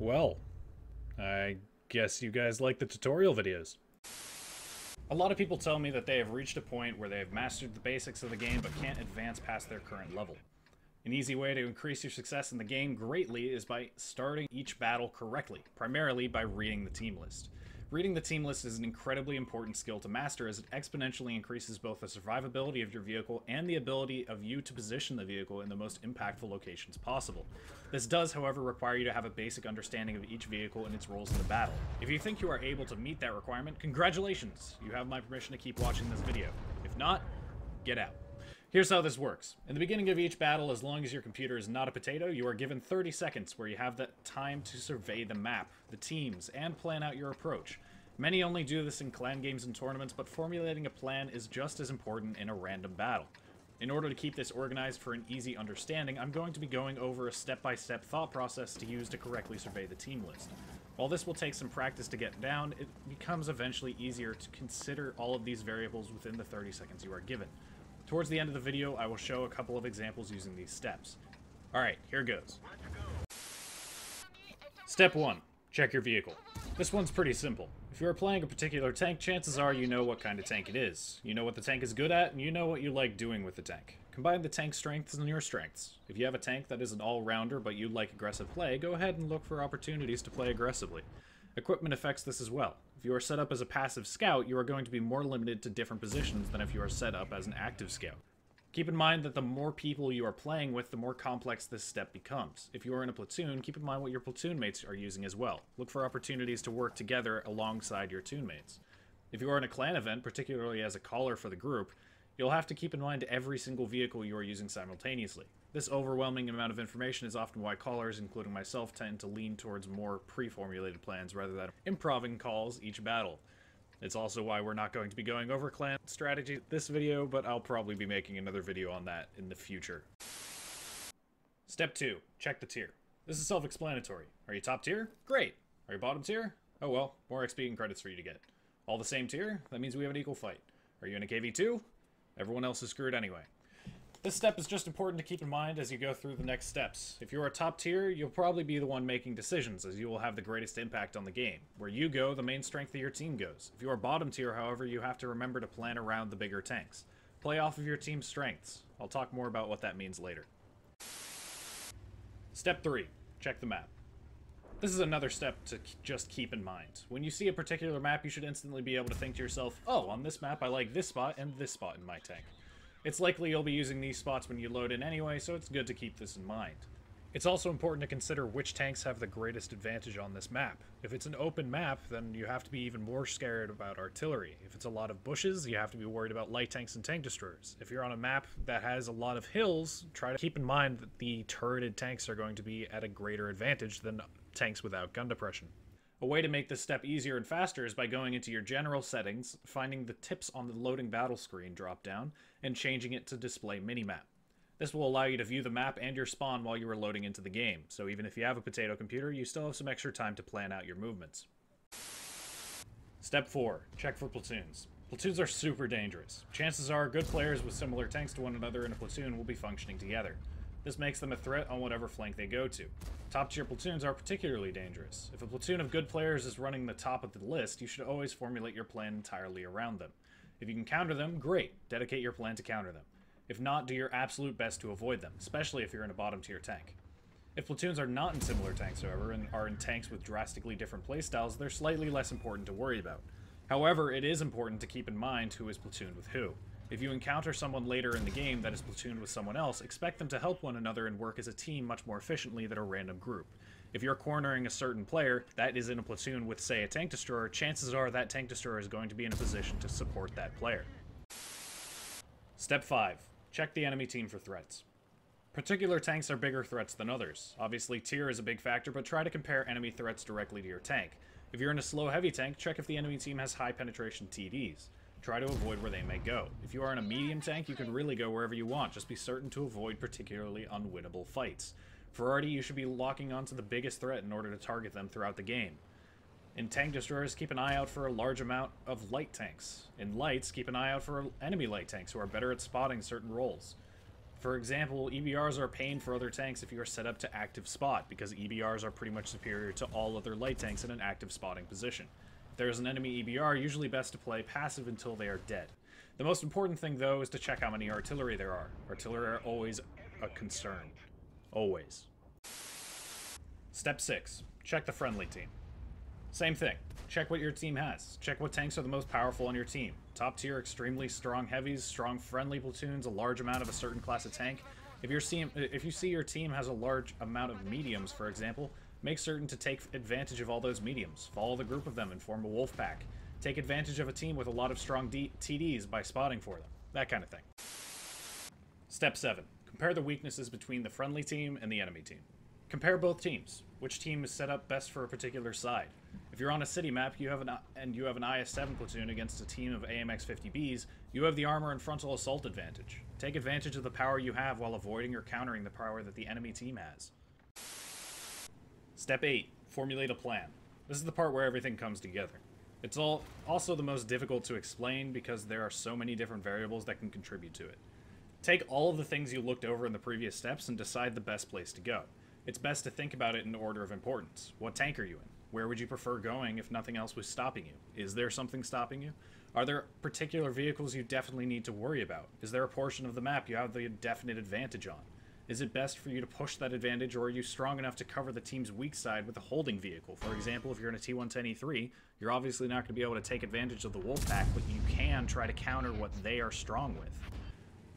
Well, I guess you guys like the tutorial videos. A lot of people tell me that they have reached a point where they have mastered the basics of the game but can't advance past their current level. An easy way to increase your success in the game greatly is by starting each battle correctly, primarily by reading the team list. Reading the team list is an incredibly important skill to master as it exponentially increases both the survivability of your vehicle and the ability of you to position the vehicle in the most impactful locations possible. This does, however, require you to have a basic understanding of each vehicle and its roles in the battle. If you think you are able to meet that requirement, congratulations! You have my permission to keep watching this video. If not, get out. Here's how this works. In the beginning of each battle, as long as your computer is not a potato, you are given 30 seconds where you have the time to survey the map, the teams, and plan out your approach. Many only do this in clan games and tournaments, but formulating a plan is just as important in a random battle. In order to keep this organized for an easy understanding, I'm going to be going over a step-by-step -step thought process to use to correctly survey the team list. While this will take some practice to get down, it becomes eventually easier to consider all of these variables within the 30 seconds you are given. Towards the end of the video, I will show a couple of examples using these steps. Alright, here goes. Step 1. Check your vehicle. This one's pretty simple. If you are playing a particular tank, chances are you know what kind of tank it is. You know what the tank is good at, and you know what you like doing with the tank. Combine the tank's strengths and your strengths. If you have a tank that is an all-rounder but you like aggressive play, go ahead and look for opportunities to play aggressively. Equipment affects this as well. If you are set up as a passive scout, you are going to be more limited to different positions than if you are set up as an active scout. Keep in mind that the more people you are playing with, the more complex this step becomes. If you are in a platoon, keep in mind what your platoon mates are using as well. Look for opportunities to work together alongside your toon mates. If you are in a clan event, particularly as a caller for the group, you'll have to keep in mind every single vehicle you are using simultaneously. This overwhelming amount of information is often why callers, including myself, tend to lean towards more pre-formulated plans rather than improving calls each battle. It's also why we're not going to be going over clan strategy this video, but I'll probably be making another video on that in the future. Step 2. Check the tier. This is self-explanatory. Are you top tier? Great. Are you bottom tier? Oh well, more XP and credits for you to get. All the same tier? That means we have an equal fight. Are you in a KV2? Everyone else is screwed anyway. This step is just important to keep in mind as you go through the next steps. If you're a top tier, you'll probably be the one making decisions, as you will have the greatest impact on the game. Where you go, the main strength of your team goes. If you are bottom tier, however, you have to remember to plan around the bigger tanks. Play off of your team's strengths. I'll talk more about what that means later. Step 3. Check the map. This is another step to just keep in mind. When you see a particular map, you should instantly be able to think to yourself, oh, on this map I like this spot and this spot in my tank. It's likely you'll be using these spots when you load in anyway, so it's good to keep this in mind. It's also important to consider which tanks have the greatest advantage on this map. If it's an open map, then you have to be even more scared about artillery. If it's a lot of bushes, you have to be worried about light tanks and tank destroyers. If you're on a map that has a lot of hills, try to keep in mind that the turreted tanks are going to be at a greater advantage than tanks without gun depression. A way to make this step easier and faster is by going into your general settings, finding the tips on the loading battle screen dropdown, and changing it to display minimap. This will allow you to view the map and your spawn while you are loading into the game, so even if you have a potato computer, you still have some extra time to plan out your movements. Step 4. Check for platoons. Platoons are super dangerous. Chances are good players with similar tanks to one another in a platoon will be functioning together. This makes them a threat on whatever flank they go to. Top tier platoons are particularly dangerous. If a platoon of good players is running the top of the list, you should always formulate your plan entirely around them. If you can counter them, great. Dedicate your plan to counter them. If not, do your absolute best to avoid them, especially if you're in a bottom tier tank. If platoons are not in similar tanks, however, and are in tanks with drastically different playstyles, they're slightly less important to worry about. However, it is important to keep in mind who is platooned with who. If you encounter someone later in the game that is platooned with someone else, expect them to help one another and work as a team much more efficiently than a random group. If you're cornering a certain player that is in a platoon with, say, a tank destroyer, chances are that tank destroyer is going to be in a position to support that player. Step 5. Check the enemy team for threats. Particular tanks are bigger threats than others. Obviously, tier is a big factor, but try to compare enemy threats directly to your tank. If you're in a slow heavy tank, check if the enemy team has high penetration TDs. Try to avoid where they may go. If you are in a medium tank, you can really go wherever you want, just be certain to avoid particularly unwinnable fights. For Artie, you should be locking onto the biggest threat in order to target them throughout the game. In tank destroyers, keep an eye out for a large amount of light tanks. In lights, keep an eye out for enemy light tanks who are better at spotting certain roles. For example, EBRs are a pain for other tanks if you are set up to active spot, because EBRs are pretty much superior to all other light tanks in an active spotting position. If there is an enemy EBR, usually best to play passive until they are dead. The most important thing, though, is to check how many artillery there are. Artillery are always a concern. Always. Step 6. Check the friendly team. Same thing. Check what your team has. Check what tanks are the most powerful on your team. Top tier, extremely strong heavies, strong friendly platoons, a large amount of a certain class of tank. If, your team, if you see your team has a large amount of mediums, for example, make certain to take advantage of all those mediums. Follow the group of them and form a wolf pack. Take advantage of a team with a lot of strong D TDs by spotting for them. That kind of thing. Step 7. Compare the weaknesses between the friendly team and the enemy team. Compare both teams. Which team is set up best for a particular side? If you're on a city map, you have an and you have an IS-7 platoon against a team of AMX-50Bs, you have the armor and frontal assault advantage. Take advantage of the power you have while avoiding or countering the power that the enemy team has. Step 8. Formulate a plan. This is the part where everything comes together. It's all also the most difficult to explain because there are so many different variables that can contribute to it. Take all of the things you looked over in the previous steps and decide the best place to go. It's best to think about it in order of importance. What tank are you in? Where would you prefer going if nothing else was stopping you? Is there something stopping you? Are there particular vehicles you definitely need to worry about? Is there a portion of the map you have the definite advantage on? Is it best for you to push that advantage, or are you strong enough to cover the team's weak side with a holding vehicle? For example, if you're in a T110E3, you're obviously not going to be able to take advantage of the wolf pack, but you can try to counter what they are strong with.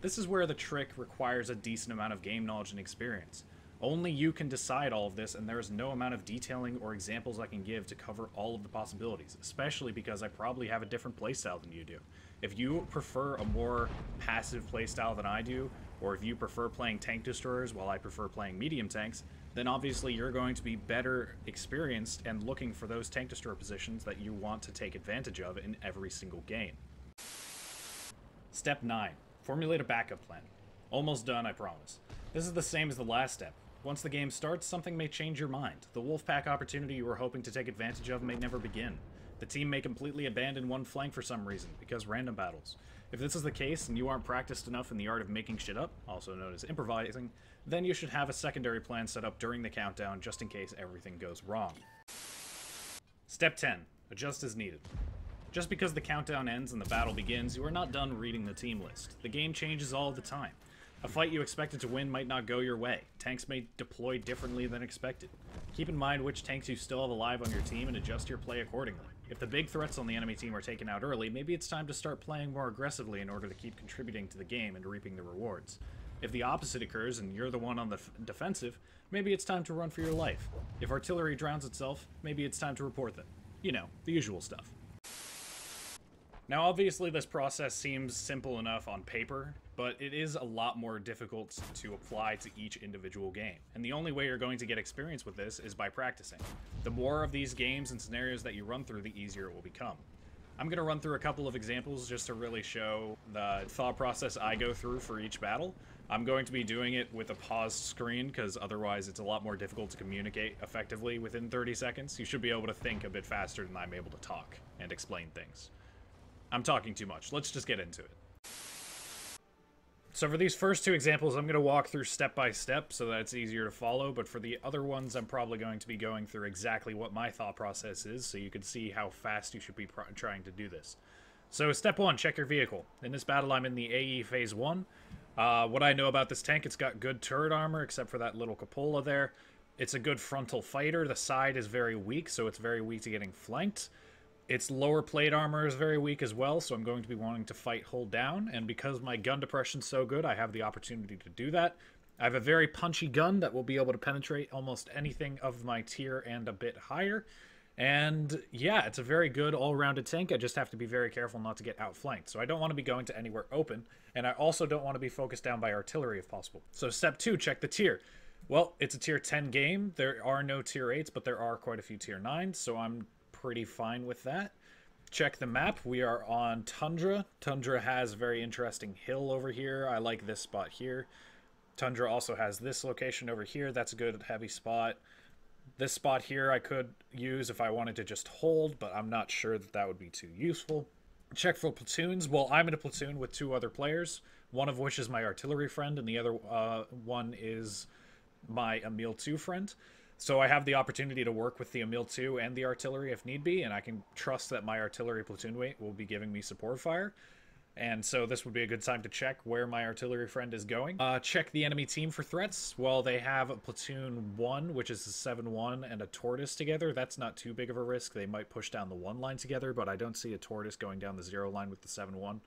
This is where the trick requires a decent amount of game knowledge and experience. Only you can decide all of this, and there is no amount of detailing or examples I can give to cover all of the possibilities, especially because I probably have a different playstyle than you do. If you prefer a more passive playstyle than I do, or if you prefer playing tank destroyers while I prefer playing medium tanks, then obviously you're going to be better experienced and looking for those tank destroyer positions that you want to take advantage of in every single game. Step 9. Formulate a backup plan. Almost done, I promise. This is the same as the last step. Once the game starts, something may change your mind. The Wolfpack opportunity you were hoping to take advantage of may never begin. The team may completely abandon one flank for some reason, because random battles. If this is the case, and you aren't practiced enough in the art of making shit up, also known as improvising, then you should have a secondary plan set up during the countdown just in case everything goes wrong. Step 10. Adjust as needed. Just because the countdown ends and the battle begins, you are not done reading the team list. The game changes all the time. A fight you expected to win might not go your way. Tanks may deploy differently than expected. Keep in mind which tanks you still have alive on your team and adjust your play accordingly. If the big threats on the enemy team are taken out early, maybe it's time to start playing more aggressively in order to keep contributing to the game and reaping the rewards. If the opposite occurs and you're the one on the defensive, maybe it's time to run for your life. If artillery drowns itself, maybe it's time to report them. You know, the usual stuff. Now, obviously, this process seems simple enough on paper, but it is a lot more difficult to apply to each individual game. And the only way you're going to get experience with this is by practicing. The more of these games and scenarios that you run through, the easier it will become. I'm going to run through a couple of examples just to really show the thought process I go through for each battle. I'm going to be doing it with a paused screen because otherwise it's a lot more difficult to communicate effectively within 30 seconds. You should be able to think a bit faster than I'm able to talk and explain things. I'm talking too much. Let's just get into it. So for these first two examples, I'm going to walk through step by step so that it's easier to follow, but for the other ones, I'm probably going to be going through exactly what my thought process is so you can see how fast you should be trying to do this. So step one, check your vehicle. In this battle, I'm in the AE Phase 1. Uh, what I know about this tank, it's got good turret armor, except for that little cupola there. It's a good frontal fighter. The side is very weak, so it's very weak to getting flanked. Its lower plate armor is very weak as well, so I'm going to be wanting to fight hull down, and because my gun depression's so good, I have the opportunity to do that. I have a very punchy gun that will be able to penetrate almost anything of my tier and a bit higher. And yeah, it's a very good all-rounded tank. I just have to be very careful not to get outflanked. So I don't want to be going to anywhere open, and I also don't want to be focused down by artillery if possible. So step two, check the tier. Well, it's a tier 10 game. There are no tier 8s, but there are quite a few tier 9s, so I'm pretty fine with that. Check the map. We are on Tundra. Tundra has a very interesting hill over here. I like this spot here. Tundra also has this location over here. That's a good heavy spot. This spot here I could use if I wanted to just hold, but I'm not sure that that would be too useful. Check for platoons. Well, I'm in a platoon with two other players, one of which is my artillery friend, and the other uh, one is my Emil 2 friend. So I have the opportunity to work with the Emil 2 and the artillery if need be, and I can trust that my artillery platoon weight will be giving me support fire. And so this would be a good time to check where my artillery friend is going. Uh, check the enemy team for threats. Well, they have a platoon 1, which is a 7-1, and a tortoise together. That's not too big of a risk. They might push down the 1 line together, but I don't see a tortoise going down the 0 line with the 7-1.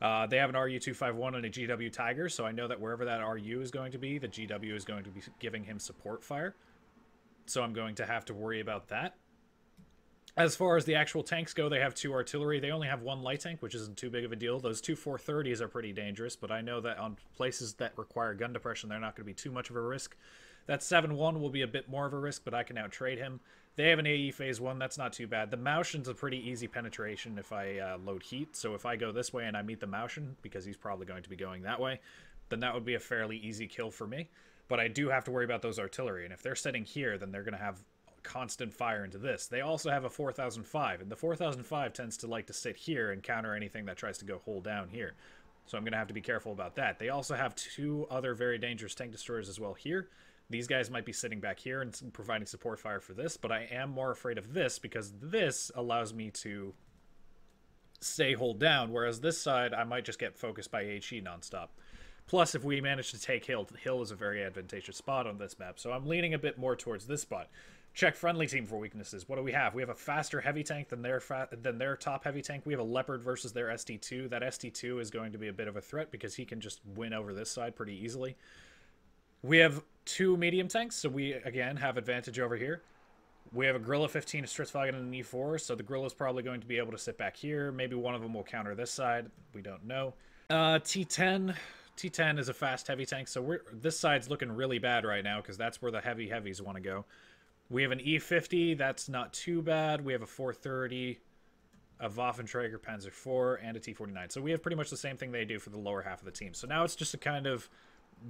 Uh, they have an RU-251 and a GW Tiger, so I know that wherever that RU is going to be, the GW is going to be giving him support fire so I'm going to have to worry about that. As far as the actual tanks go, they have two artillery. They only have one light tank, which isn't too big of a deal. Those two 430s are pretty dangerous, but I know that on places that require gun depression, they're not going to be too much of a risk. That 7-1 will be a bit more of a risk, but I can now trade him. They have an AE phase 1, that's not too bad. The Mäuschen's a pretty easy penetration if I uh, load heat, so if I go this way and I meet the Mäuschen, because he's probably going to be going that way, then that would be a fairly easy kill for me. But I do have to worry about those artillery, and if they're sitting here, then they're going to have constant fire into this. They also have a 4005, and the 4005 tends to like to sit here and counter anything that tries to go hull down here. So I'm going to have to be careful about that. They also have two other very dangerous tank destroyers as well here. These guys might be sitting back here and providing support fire for this, but I am more afraid of this because this allows me to stay hold down, whereas this side I might just get focused by HE nonstop. Plus, if we manage to take Hill, Hill is a very advantageous spot on this map, so I'm leaning a bit more towards this spot. Check friendly team for weaknesses. What do we have? We have a faster heavy tank than their than their top heavy tank. We have a Leopard versus their ST2. That ST2 is going to be a bit of a threat because he can just win over this side pretty easily. We have two medium tanks, so we, again, have advantage over here. We have a Grille 15, a Stridsvagn, and an E4, so the Grille is probably going to be able to sit back here. Maybe one of them will counter this side. We don't know. Uh, T10, T10 is a fast heavy tank, so we're this side's looking really bad right now because that's where the heavy heavies want to go. We have an E50, that's not too bad. We have a 430, a Waffenträger Panzer IV, and a T49. So we have pretty much the same thing they do for the lower half of the team. So now it's just a kind of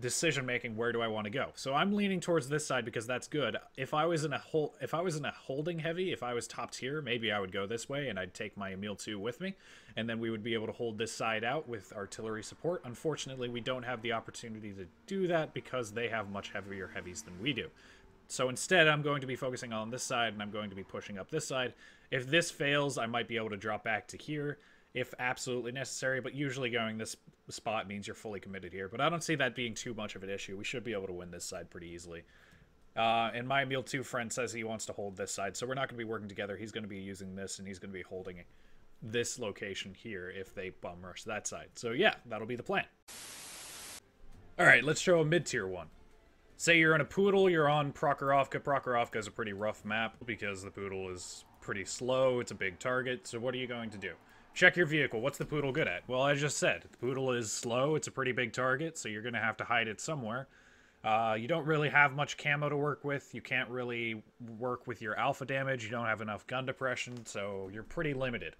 decision making where do I want to go. So I'm leaning towards this side because that's good. If I was in a hole if I was in a holding heavy, if I was top tier, maybe I would go this way and I'd take my Emil 2 with me and then we would be able to hold this side out with artillery support. Unfortunately, we don't have the opportunity to do that because they have much heavier heavies than we do. So instead, I'm going to be focusing on this side and I'm going to be pushing up this side. If this fails, I might be able to drop back to here if absolutely necessary, but usually going this spot means you're fully committed here. But I don't see that being too much of an issue. We should be able to win this side pretty easily. Uh, and my Emil 2 friend says he wants to hold this side, so we're not going to be working together. He's going to be using this, and he's going to be holding this location here if they bum rush that side. So yeah, that'll be the plan. All right, let's show a mid-tier one. Say you're in a Poodle, you're on Prokhorovka. Prokhorovka is a pretty rough map because the Poodle is pretty slow. It's a big target, so what are you going to do? Check your vehicle. What's the poodle good at? Well, I just said, the poodle is slow. It's a pretty big target, so you're going to have to hide it somewhere. Uh, you don't really have much camo to work with. You can't really work with your alpha damage. You don't have enough gun depression, so you're pretty limited.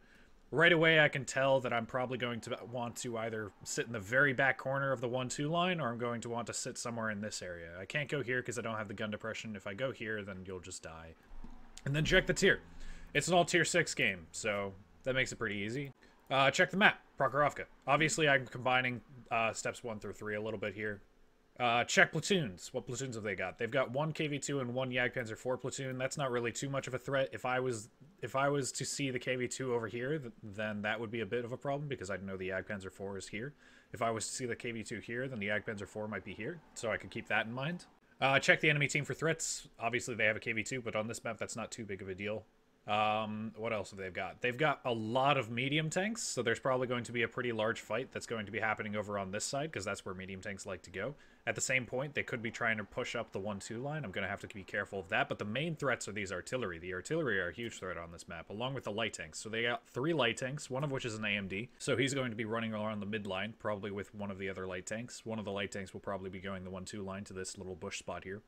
Right away, I can tell that I'm probably going to want to either sit in the very back corner of the 1-2 line, or I'm going to want to sit somewhere in this area. I can't go here because I don't have the gun depression. If I go here, then you'll just die. And then check the tier. It's an all tier 6 game, so that makes it pretty easy. Uh, check the map, Prokhorovka. Obviously, I'm combining uh, steps 1 through 3 a little bit here. Uh, check platoons. What platoons have they got? They've got one KV2 and one Jagdpanzer 4 platoon. That's not really too much of a threat. If I was if I was to see the KV2 over here, then that would be a bit of a problem because I'd know the Jagdpanzer 4 is here. If I was to see the KV2 here, then the Jagdpanzer 4 might be here, so I could keep that in mind. Uh, check the enemy team for threats. Obviously, they have a KV2, but on this map, that's not too big of a deal. Um, what else have they got? They've got a lot of medium tanks, so there's probably going to be a pretty large fight that's going to be happening over on this side, because that's where medium tanks like to go. At the same point, they could be trying to push up the 1-2 line. I'm going to have to be careful of that, but the main threats are these artillery. The artillery are a huge threat on this map, along with the light tanks. So they got three light tanks, one of which is an AMD, so he's going to be running around the mid line, probably with one of the other light tanks. One of the light tanks will probably be going the 1-2 line to this little bush spot here.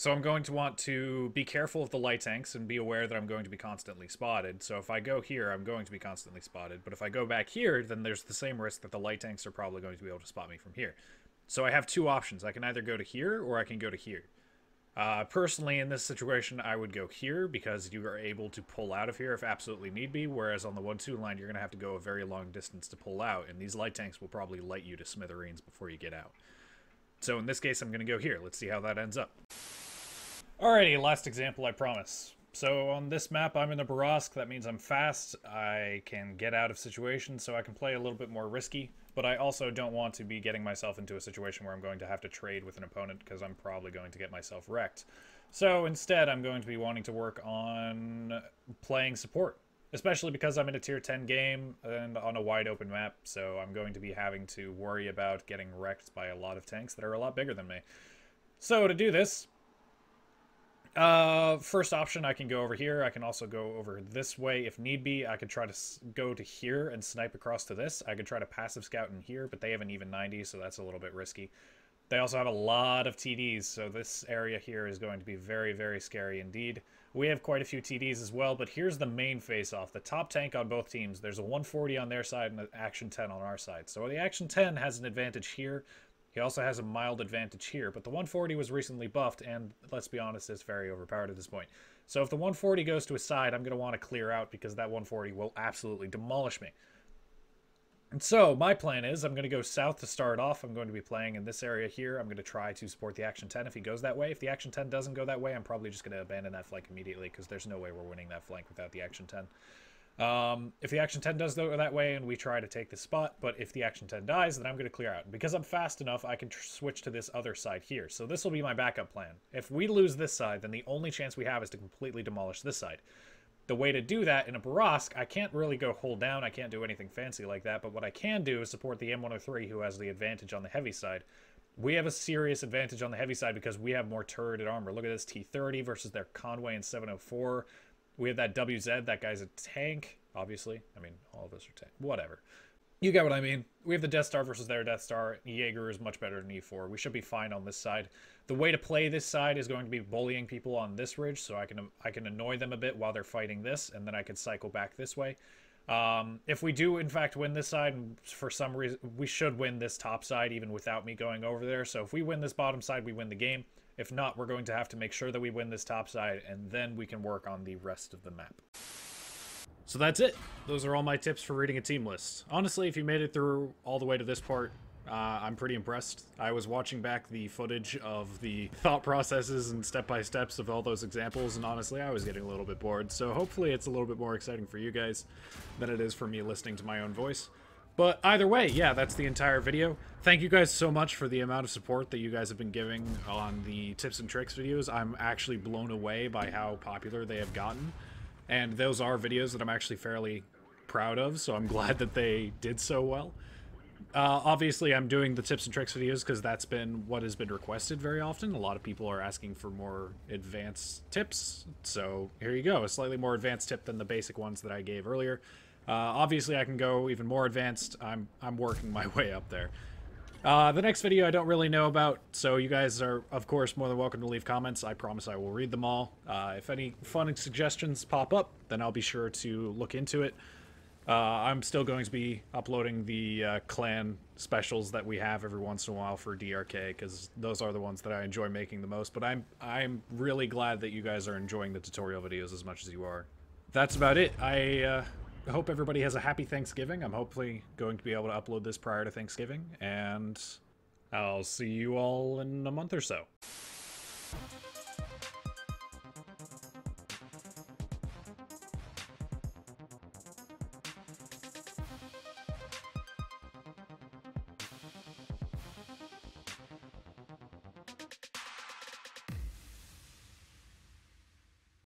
So I'm going to want to be careful of the light tanks and be aware that I'm going to be constantly spotted. So if I go here, I'm going to be constantly spotted. But if I go back here, then there's the same risk that the light tanks are probably going to be able to spot me from here. So I have two options. I can either go to here or I can go to here. Uh, personally, in this situation, I would go here because you are able to pull out of here if absolutely need be, whereas on the 1-2 line, you're going to have to go a very long distance to pull out, and these light tanks will probably light you to smithereens before you get out. So in this case, I'm going to go here. Let's see how that ends up. Alrighty, last example, I promise. So on this map, I'm in the Borovsk. That means I'm fast. I can get out of situations, so I can play a little bit more risky. But I also don't want to be getting myself into a situation where I'm going to have to trade with an opponent because I'm probably going to get myself wrecked. So instead, I'm going to be wanting to work on playing support, especially because I'm in a tier 10 game and on a wide open map. So I'm going to be having to worry about getting wrecked by a lot of tanks that are a lot bigger than me. So to do this, uh, first option, I can go over here. I can also go over this way if need be. I could try to go to here and snipe across to this. I could try to passive scout in here, but they have an even 90, so that's a little bit risky. They also have a lot of TDs, so this area here is going to be very, very scary indeed. We have quite a few TDs as well, but here's the main face-off. The top tank on both teams, there's a 140 on their side and an Action 10 on our side. So the Action 10 has an advantage here. He also has a mild advantage here, but the 140 was recently buffed, and let's be honest, it's very overpowered at this point. So if the 140 goes to his side, I'm going to want to clear out because that 140 will absolutely demolish me. And so my plan is I'm going to go south to start off. I'm going to be playing in this area here. I'm going to try to support the Action 10 if he goes that way. If the Action 10 doesn't go that way, I'm probably just going to abandon that flank immediately because there's no way we're winning that flank without the Action 10. Um, if the action 10 does that way and we try to take the spot, but if the action 10 dies, then I'm going to clear out. Because I'm fast enough, I can switch to this other side here. So this will be my backup plan. If we lose this side, then the only chance we have is to completely demolish this side. The way to do that in a Borovsk, I can't really go hull down, I can't do anything fancy like that, but what I can do is support the M103 who has the advantage on the heavy side. We have a serious advantage on the heavy side because we have more turreted armor. Look at this T30 versus their Conway and 704. We have that WZ. That guy's a tank, obviously. I mean, all of us are tank. Whatever. You get what I mean. We have the Death Star versus their Death Star. Jaeger is much better than E4. We should be fine on this side. The way to play this side is going to be bullying people on this ridge, so I can I can annoy them a bit while they're fighting this, and then I can cycle back this way. Um, if we do, in fact, win this side, for some reason, we should win this top side even without me going over there. So if we win this bottom side, we win the game. If not, we're going to have to make sure that we win this top side, and then we can work on the rest of the map. So that's it. Those are all my tips for reading a team list. Honestly, if you made it through all the way to this part, uh, I'm pretty impressed. I was watching back the footage of the thought processes and step-by-steps of all those examples, and honestly, I was getting a little bit bored. So hopefully it's a little bit more exciting for you guys than it is for me listening to my own voice. But either way, yeah, that's the entire video. Thank you guys so much for the amount of support that you guys have been giving on the tips and tricks videos. I'm actually blown away by how popular they have gotten. And those are videos that I'm actually fairly proud of, so I'm glad that they did so well. Uh, obviously, I'm doing the tips and tricks videos because that's been what has been requested very often. A lot of people are asking for more advanced tips, so here you go. A slightly more advanced tip than the basic ones that I gave earlier. Uh, obviously, I can go even more advanced. I'm, I'm working my way up there. Uh, the next video I don't really know about, so you guys are, of course, more than welcome to leave comments. I promise I will read them all. Uh, if any fun suggestions pop up, then I'll be sure to look into it. Uh, I'm still going to be uploading the uh, clan specials that we have every once in a while for DRK, because those are the ones that I enjoy making the most, but I'm, I'm really glad that you guys are enjoying the tutorial videos as much as you are. That's about it. I uh, I hope everybody has a happy Thanksgiving. I'm hopefully going to be able to upload this prior to Thanksgiving, and I'll see you all in a month or so.